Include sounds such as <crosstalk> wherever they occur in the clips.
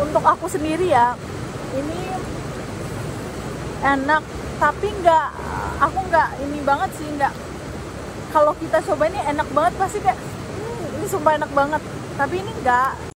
untuk aku sendiri ya ini enak. Tapi nggak aku nggak ini banget sih nggak. Kalau kita coba ini enak banget pasti kayak hmm, ini sumpah enak banget. Tapi ini enggak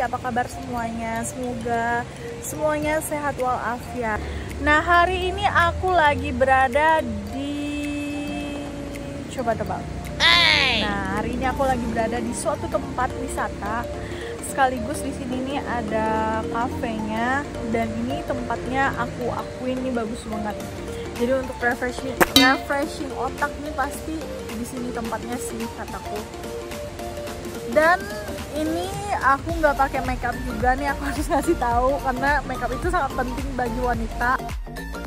Apa kabar semuanya? Semoga semuanya sehat walafiat. Nah hari ini aku lagi berada di coba tebak. Nah hari ini aku lagi berada di suatu tempat wisata. Sekaligus di sini nih ada kafenya dan ini tempatnya aku akuin nih bagus banget. Jadi untuk refreshing refreshing otak nih pasti di sini tempatnya sih kataku. Dan ini aku nggak pakai makeup juga nih aku harus ngasih tahu karena makeup itu sangat penting bagi wanita.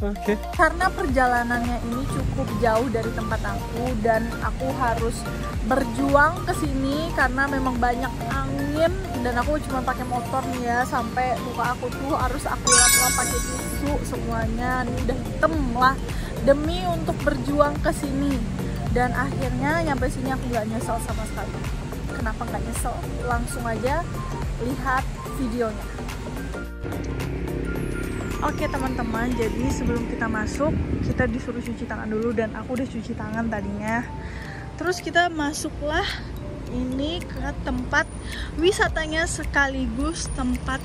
Oke. karena perjalanannya ini cukup jauh dari tempat aku dan aku harus berjuang ke sini karena memang banyak angin dan aku cuma pakai motor nih ya sampai muka aku tuh harus aku lap-lap pakai tisu semuanya ini udah hitam lah. Demi untuk berjuang ke sini. Dan akhirnya nyampe sini aku nggak nyesel sama sekali kenapa nggak nyesel langsung aja lihat videonya Oke teman-teman, jadi sebelum kita masuk, kita disuruh cuci tangan dulu dan aku udah cuci tangan tadinya. Terus kita masuklah ini ke tempat wisatanya sekaligus tempat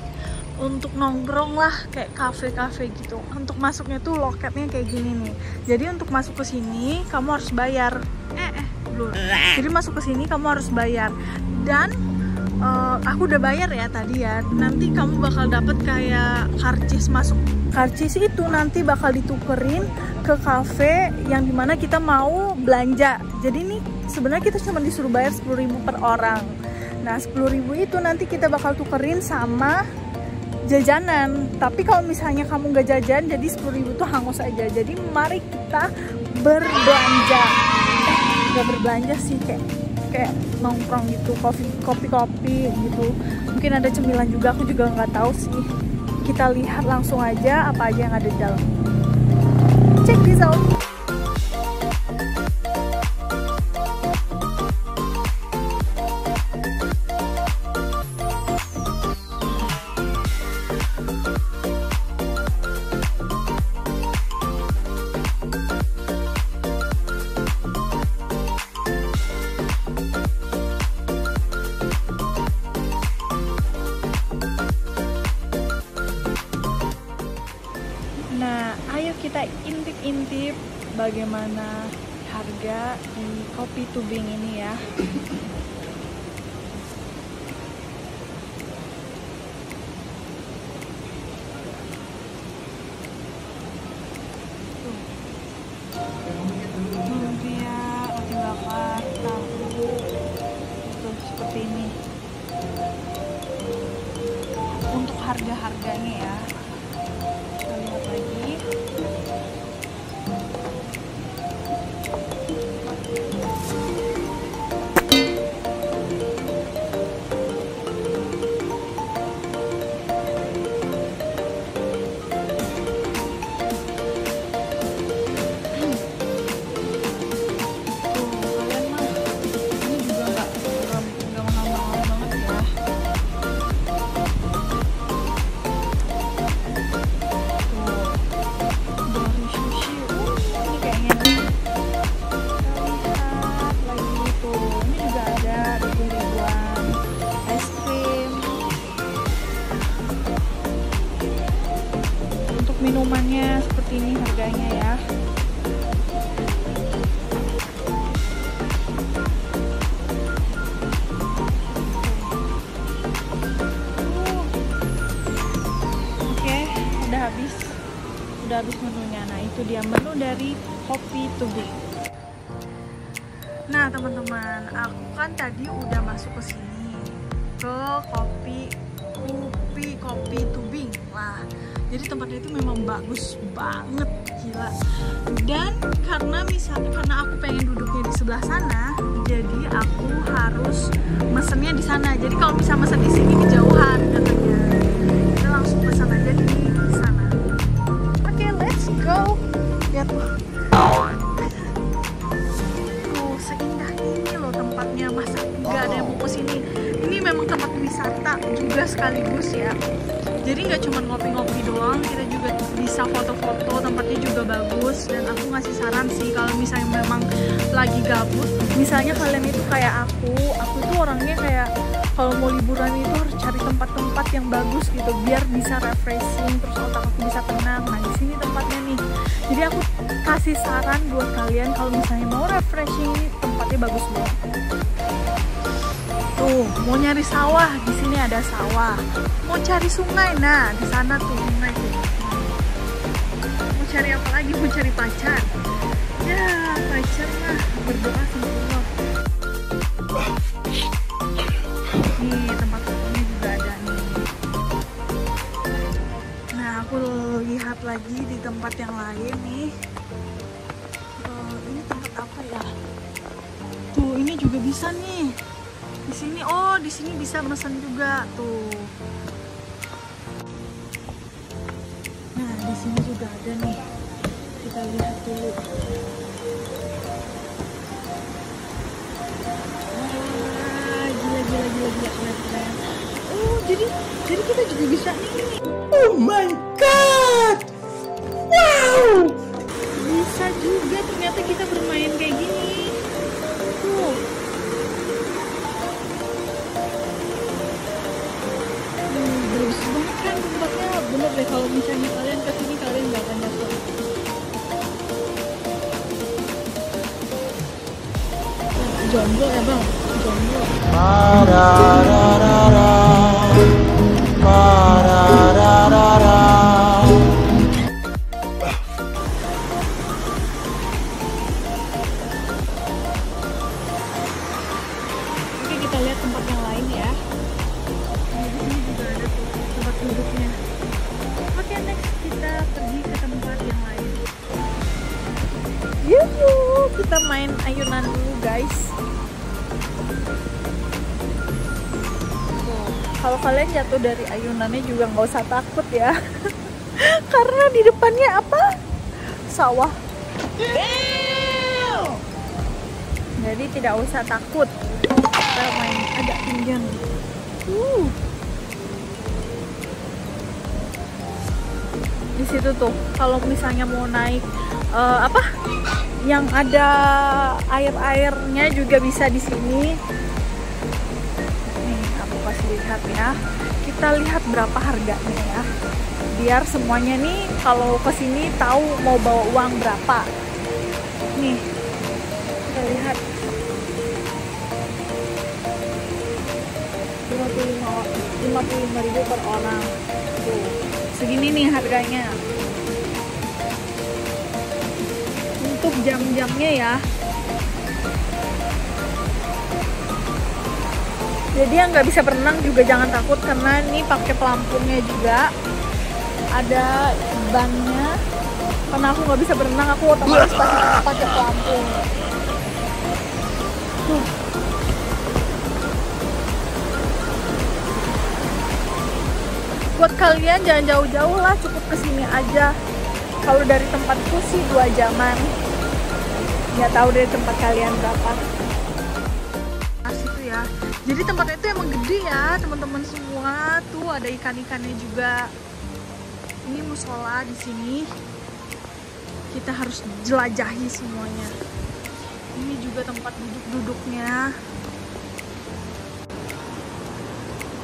untuk nongkrong lah kayak kafe-kafe gitu. Untuk masuknya tuh loketnya kayak gini nih. Jadi untuk masuk ke sini kamu harus bayar. Belum. Jadi masuk ke sini kamu harus bayar dan eh, aku udah bayar ya tadi ya. Nanti kamu bakal dapet kayak karcis masuk. Karcis itu nanti bakal ditukerin ke cafe yang di mana kita mau belanja. Jadi nih sebenarnya kita cuma disuruh bayar 10.000 per orang. Nah 10.000 itu nanti kita bakal tukerin sama jajanan. Tapi kalau misalnya kamu nggak jajan, jadi 10.000 itu hangus aja. Jadi mari kita berbelanja. Nggak berbelanja sih kayak kayak nongkrong gitu, kopi kopi kopi gitu. Mungkin ada cemilan juga, aku juga nggak tahu sih. Kita lihat langsung aja apa aja yang ada di dalam. Check this out. Bagaimana harga di kopi tubing ini ya. Habis menunya. Nah, itu dia menu dari Kopi Tubing. Nah, teman-teman, aku kan tadi udah masuk ke sini ke kopi kopi kopi tubing. Wah, jadi tempatnya itu memang bagus banget. gila dan karena misalnya karena aku pengen duduknya di sebelah sana jadi aku harus mesennya di sana jadi kalau bisa mesen di sini kejauhan katanya memang tempat wisata juga sekaligus ya. Jadi nggak cuma ngopi-ngopi doang kita juga bisa foto-foto tempatnya juga bagus dan aku ngasih saran sih kalau misalnya memang lagi gabut. Misalnya kalian itu kayak aku aku tuh orangnya kayak kalau mau liburan itu harus cari tempat-tempat yang bagus gitu biar bisa refreshing terus otak aku bisa tenang. Nah di sini tempatnya nih. Jadi aku kasih saran buat kalian kalau misalnya mau refreshing tempatnya bagus banget Tuh, mau nyari sawah, di sini ada sawah. Mau cari sungai, nah di sana tuh sungai tuh. Mau cari apa lagi? Mau cari pacar. Ya, pacar mah berdoa sama Allah. Nih, tempat fotonya juga ada nih. Nah, aku lihat lagi di tempat yang lain nih. Eh, ini tempat apa ya? Tuh, ini juga bisa nih di sini. Oh di sini bisa mesen juga tuh. Nah di sini juga ada nih. Kita lihat dulu. Wah gila gila gila gila. Oh jadi jadi kita juga bisa nih Oh my god! Kalau misalnya kalian ke sini kalian nggak akan nyesel jomblo ya bang? Jomblo Kalau kalian jatuh dari ayunannya juga nggak usah takut ya, <laughs> karena di depannya apa? Sawah. Jadi tidak usah takut. Kita main agak tinggian. Uh. Di situ tuh, kalau misalnya mau naik eh, apa? Yang ada air-airnya juga bisa di sini. Nih, aku kasih lihat ya. Kita lihat berapa harganya ya. Biar semuanya nih kalau ke sini tahu mau bawa uang berapa. Nih, kita lihat 55 ribu per orang tuh segini nih harganya untuk jam-jamnya ya jadi yang nggak bisa berenang juga jangan takut karena ini pakai pelampungnya juga. Ada bannya. Karena aku nggak bisa berenang aku otomatis pakai pakai pelampung. Tuh. buat kalian jangan jauh-jauh lah cukup ke sini aja. Kalau dari tempatku sih dua jaman. Nggak tahu dari tempat kalian berapa jadi tempatnya itu emang gede ya teman-teman semua. Tuh ada ikan-ikannya juga. Ini musola di sini. Kita harus jelajahi semuanya. Ini juga tempat duduk-duduknya.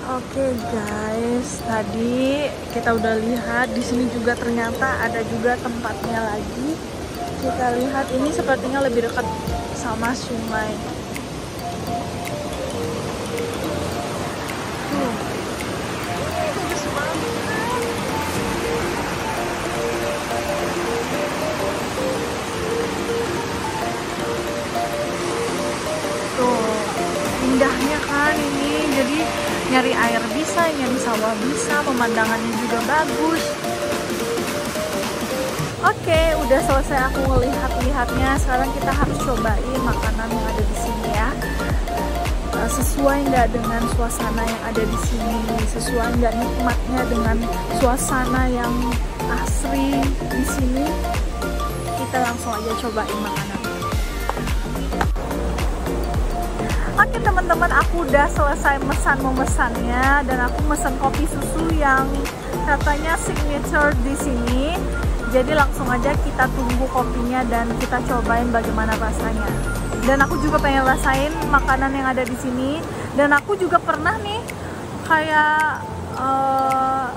Oke guys, tadi kita udah lihat di sini juga ternyata ada juga tempatnya lagi. Kita lihat ini sepertinya lebih dekat sama sungai. Nyari air bisa, nyari sawah bisa, pemandangannya juga bagus. Oke, udah selesai aku ngelihat-lihatnya. Sekarang kita harus cobain makanan yang ada di sini ya. Eh, Sesuai nggak dengan suasana yang ada di sini? Sesuai nggak nikmatnya dengan suasana yang asri di sini? Kita langsung aja cobain makanan. Oke teman-teman, aku udah selesai mesan memesannya dan aku mesen kopi susu yang katanya signature di sini. Jadi langsung aja kita tunggu kopinya dan kita cobain bagaimana rasanya. Dan aku juga pengen rasain makanan yang ada di sini. Dan aku juga pernah nih kayak eh,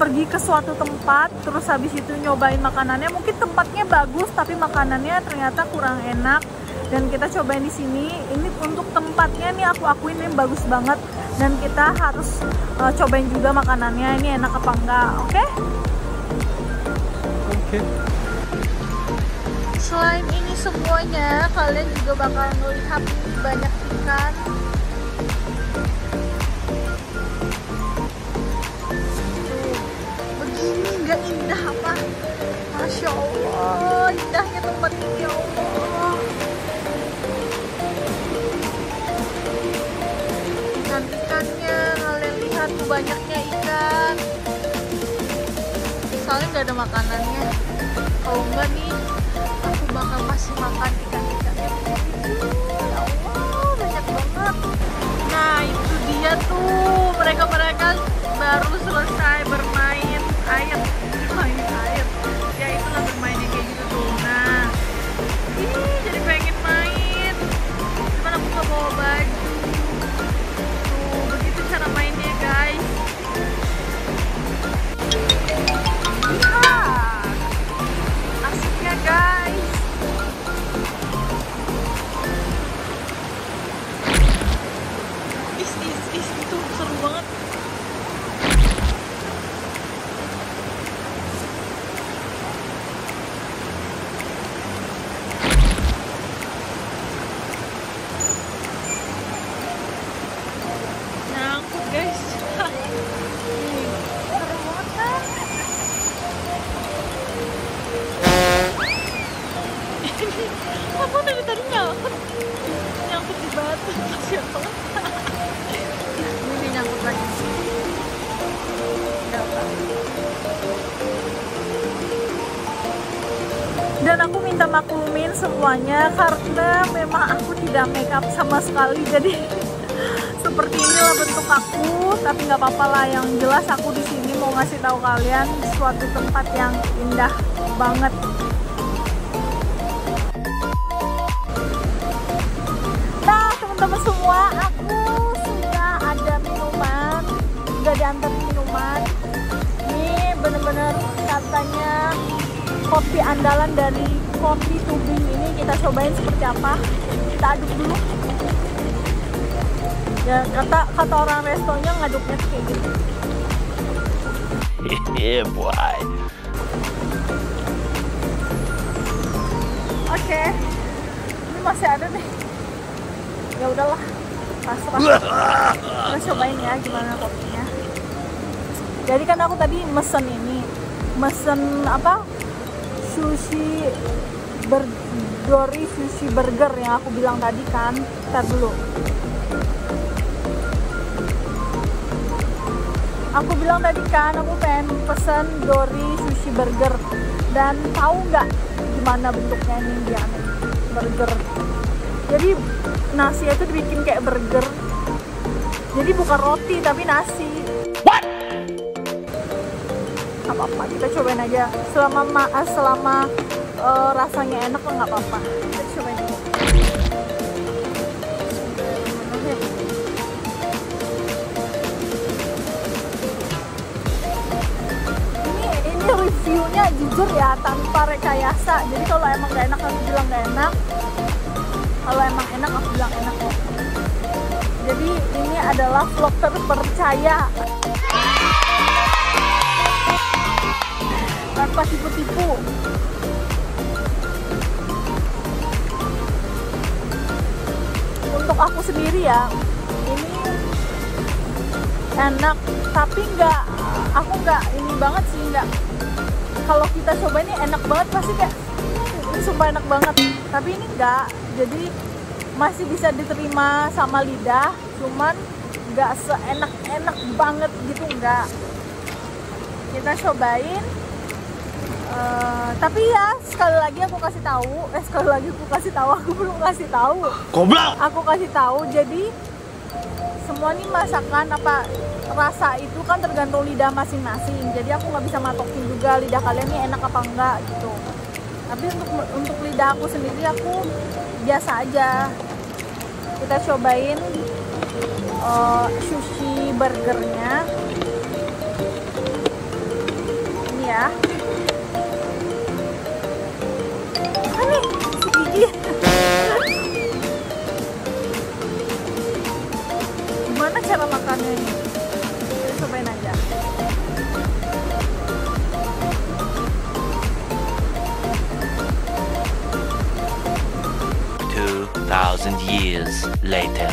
pergi ke suatu tempat terus habis itu nyobain makanannya mungkin tempatnya bagus tapi makanannya ternyata kurang enak dan kita cobain di sini. Ini untuk tempatnya nih aku akuin ini bagus banget. Dan kita harus eh, cobain juga makanannya. Ini enak apa enggak oke? Oke. selain ini semuanya kalian juga bakal melihat banyak ikan. Begini nggak indah apa? Masya Allah indahnya tempat ini ya Allah ikan-ikannya kalian lihat tuh banyaknya ikan. Soalnya nggak ada makanannya. Kalau enggak nih aku bakal masih makan ikan-ikan ya Allah banyak banget. Nah itu dia tuh. Mereka-mereka baru selesai bermain air semuanya karena memang aku tidak make up sama sekali. Jadi <laughs> seperti inilah bentuk aku. Tapi nggak apa-apa lah yang jelas aku di sini mau ngasih tahu kalian suatu tempat yang indah banget. Nah, teman-teman semua, aku sudah ada minuman, sudah diantar minuman. Ini bener-bener katanya kopi andalan dari kopi tubing ini kita cobain seperti apa. Kita aduk dulu. Ya, kata kata orang restonya ngaduknya kayak gitu. <laughs> yeah, boy. Oke. Ini masih ada nih. Ya udahlah. Pasrah. Kita cobain ya gimana kopinya. Jadi kan aku tadi mesen ini. Mesen apa? Sushi berdori sushi burger yang aku bilang tadi kan. Ntar dulu. Aku bilang tadi kan aku pengen pesen Dori sushi burger dan tahu nggak gimana bentuknya ini dia burger. Jadi nasi itu dibikin kayak burger. Jadi bukan roti tapi nasi. What? Apa apa kita cobain aja. Selama ma- eh, selama eh, rasanya enak nggak apa-apa. Kita cobain. Ini reviewnya jujur ya tanpa rekayasa. Jadi kalau emang gak enak aku bilang gak enak. Kalau emang enak aku bilang enak kok. Jadi ini adalah vlog terpercaya tanpa tipu-tipu. Untuk aku sendiri ya ini enak tapi nggak aku nggak ini banget sih nggak. Kalau kita coba ini enak banget pasti kayak ini sumpah enak banget. Tapi ini enggak jadi masih bisa diterima sama lidah cuman nggak seenak-enak banget gitu enggak kita cobain Eh, tapi ya sekali lagi aku kasih tahu. Eh sekali lagi aku kasih tahu aku belum kasih tahu. Goblok. aku kasih tahu jadi semua nih masakan apa rasa itu kan tergantung lidah masing-masing. Jadi aku nggak bisa matokin juga lidah kalian nih enak apa enggak gitu. Tapi untuk untuk lidah aku sendiri aku biasa aja. Kita cobain eh, sushi burgernya. Ini ya makannya ini cobain aja. Two thousand years later. <laughs>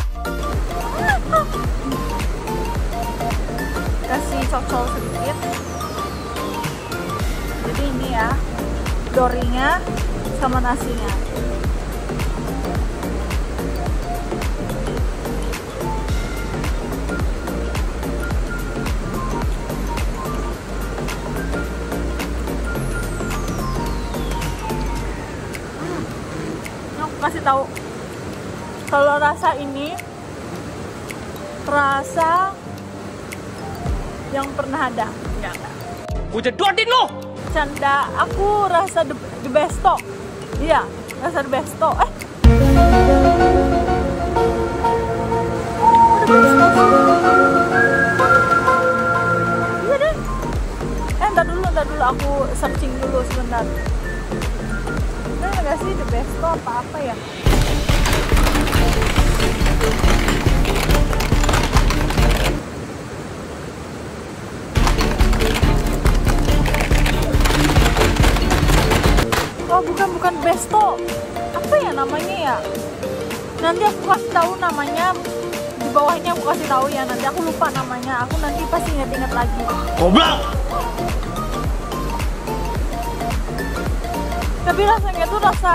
kasih cocol sedikit. Jadi ini ya dorinya sama nasinya enggak enggak Gue jedotin lo. canda aku rasa the, the besto iya rasa the besto eh. Oh, the besto sih. iya deh. Eh entar dulu entar dulu aku searching dulu sebentar. Nah, enggak sih the besto apa apa ya Oh bukan bukan besto. Apa ya namanya ya? Nanti aku kasih tahu namanya di bawahnya aku kasih tahu ya. Nanti aku lupa namanya. Aku nanti pasti ingat-ingat lagi. Goblok. Tapi rasanya tuh rasa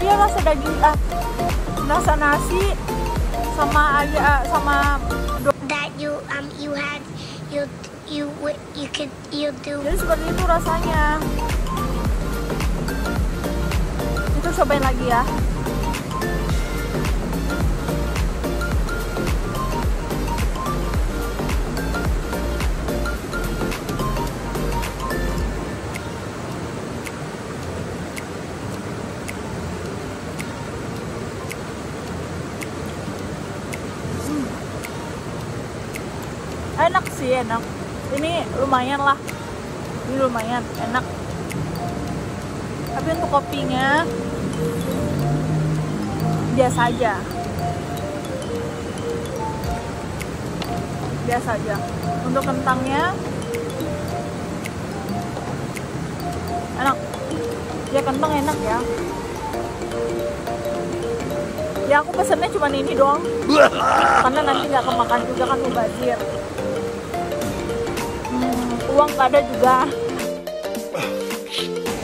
dia rasa daging ah, rasa nasi sama ayam sama that you um you had you you you could you do. Jadi seperti itu rasanya. Itu cobain lagi ya. Hmm. enak sih enak ini lumayan lah. Ini lumayan enak. Tapi untuk kopinya biasa aja. Biasa aja. Untuk kentangnya enak. Ya kentang enak ya. Ya aku pesennya cuma ini doang. <laughs> Karena nanti nggak kemakan juga kan mubazir uang nggak ada juga. <sighs>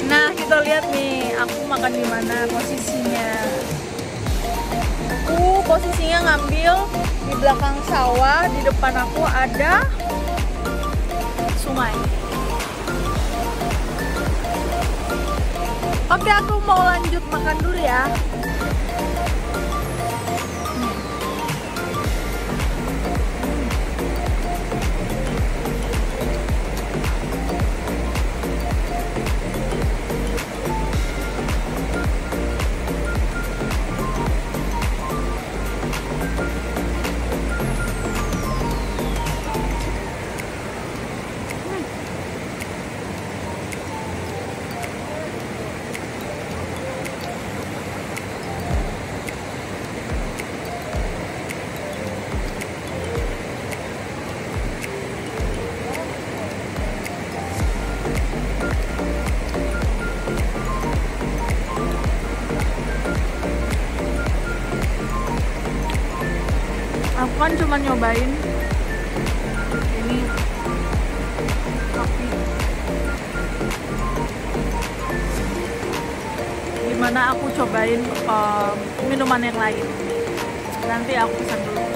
Nah kita lihat nih aku makan di mana posisinya. Aku posisinya ngambil di belakang sawah di depan aku ada sungai. Oke aku mau lanjut makan dulu ya cuma nyobain. Ini. Kopi. Gimana aku cobain uh, minuman yang lain. Nanti aku pesan dulu. Oke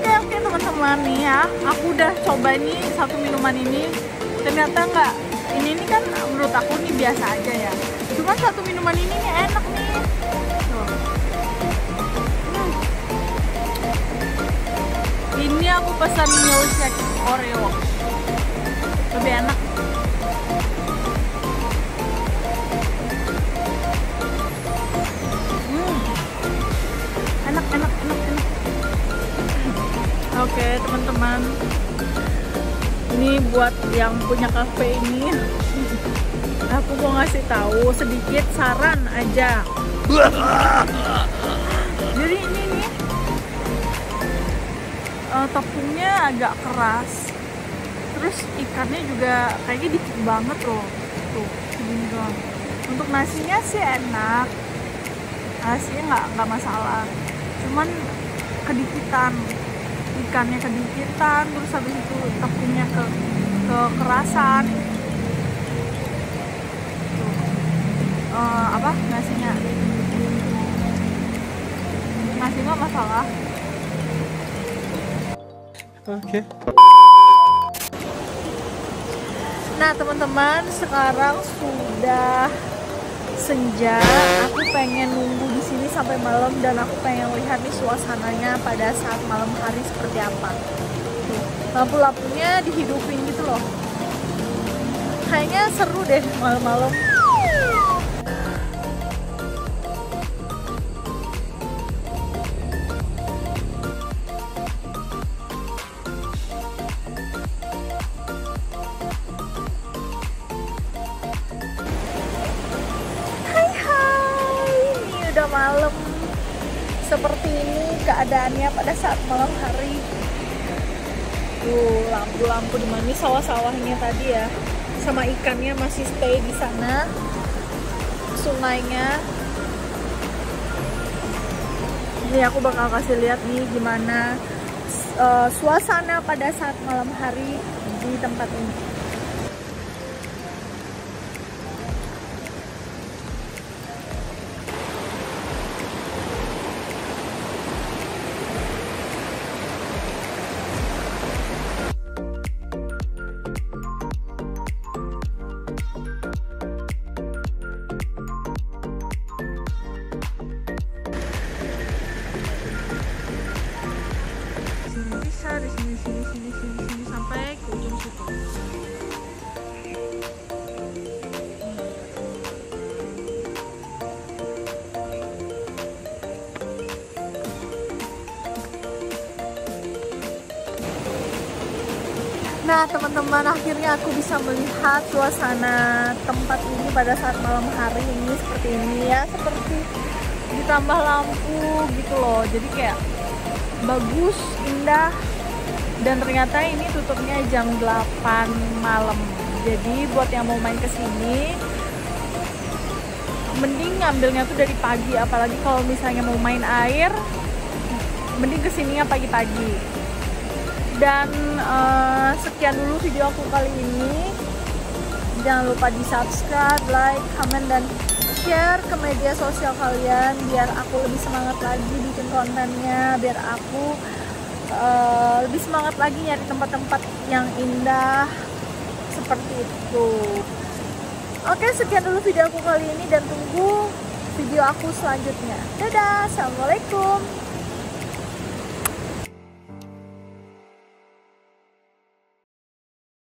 okay, oke okay, teman-teman. Nih ya, aku udah coba nih satu minuman ini. Ternyata enggak ini ini kan menurut aku ini biasa aja ya. Cuma satu minuman ini enak. Aku pesan milkshake Oreo. Lebih enak. Hmm. Enak enak enak enak. Oke teman-teman Ini buat yang punya cafe ini Aku mau ngasih tahu sedikit saran aja <laughs> Jadi ini eh, Tepungnya agak keras. Terus ikannya juga kayaknya dikit banget loh. Tuh segini doang. Untuk nasinya sih enak. Nasinya nggak nggak masalah. Cuman kedikitan. Ikannya kedikitan terus habis itu tepungnya ke kekerasan Tuh. Eh, apa? Nasinya. Nasi nggak masalah Oke. nah teman-teman sekarang sudah senja. Aku pengen nunggu di sini sampai malam dan aku pengen lihat nih suasananya pada saat malam hari seperti apa. Lampu-lampunya dihidupin gitu loh. Kayaknya seru deh malam-malam keadaannya pada saat malam hari. Tuh, lampu-lampu di mana sawah-sawahnya tadi ya. Sama ikannya masih stay di sana. Sungainya. Ini aku bakal kasih lihat nih gimana eh, suasana pada saat malam hari di tempat ini. Teman-teman akhirnya aku bisa melihat suasana tempat ini pada saat malam hari ini seperti ini ya seperti ditambah lampu gitu loh jadi kayak bagus, indah dan ternyata ini tutupnya jam 8 malam. Jadi buat yang mau main ke sini mending ngambilnya tuh dari pagi apalagi kalau misalnya mau main air mending ke sininya pagi-pagi. Dan eh, sekian dulu video aku kali ini. Jangan lupa di subscribe, like, comment, dan share ke media sosial kalian biar aku lebih semangat lagi bikin kontennya, biar aku eh, lebih semangat lagi nyari tempat-tempat yang indah seperti itu. Oke, sekian dulu video aku kali ini dan tunggu video aku selanjutnya. Dadah, assalamualaikum.